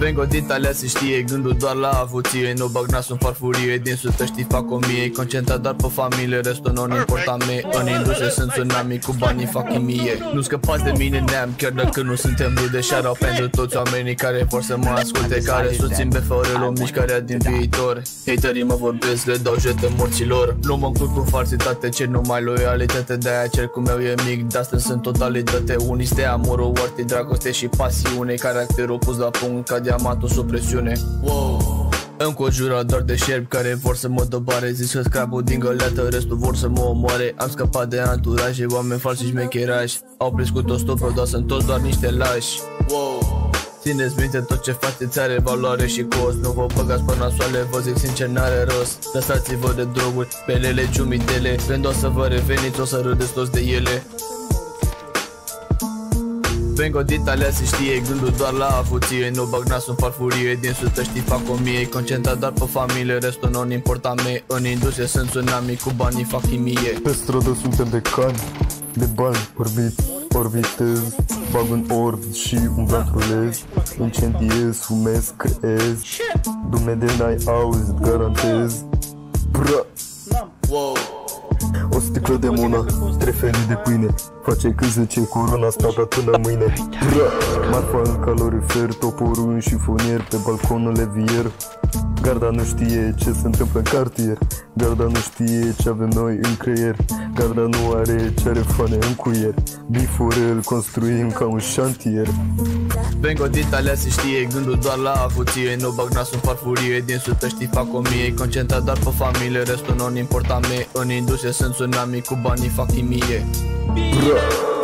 Vengo din Italia se știe Gândul doar la avuție. Nu bag nasul în farfurie Din sută știi fac o mie. Concentrat doar pe familie Restul nu importa mie. În industrie sunt tsunami Cu banii fac chimie. Nu scăpați de mine neam Chiar dacă nu suntem rude. Shout pentru toți oamenii Care vor să mă asculte Care susțin BFR-ul O mișcarea din viitor. Haterii mă vorbesc Le dau jete morților. Nu mă încurc cu falsitate Cer numai loialitate De-aia cer cum meu e mic. De astăzi sunt totalitate Unii stea amorul, ortii, dragoste și pasiune. Caracterul pus la punct ca diamantul sub presiune. Wow. Înconjurat doar de șerpi care vor să mă dobare. Zis că scrapul din găleată, restul vor să mă omoare. Am scăpat de anturaje, oameni falsi și mecherași. Au crescut toți stopă, dar sunt toți doar niște lași. Wow. Țineți minte tot ce faceți are valoare și cost. Nu vă băgați pe nasoale, vă zic sincer n-are rost. Lăsați-vă de droguri, pelele, ciumidele Când o să vă reveniți, o să râdeți toți de ele Vengo din Italia se știe Gândul doar la avuție. Nu bag nasul în farfurie Din sută știi fac o mie. Concentrat doar pe familie Restul nu importa mie. În industrie sunt tsunami Cu banii fac chimie. Pe stradă suntem de cani De bani orbit Orbitez. Bag un orb și un vantrulez Incendiez, fumez, creez. Dumnezeu n-ai auzit, garantez sticlă de mona, trei felii de pâine Face cât zice corona, stau ca până mâine. Bra! Marfa în calorifer, toporul în șifonier Pe balconul levier. Garda nu știe ce se întâmplă în cartier Garda nu știe ce avem noi în creier. Garda nu are ce are fane în cuier Before îl construim ca un șantier Vengo din Italia se știe Gândul doar la avuție. Nu bag nasul în farfurie Din sută știi fac o mie. Concentrat doar pe familie Restul nu importa mie. În industrie sunt tsunami Cu banii fac chimie. Bra!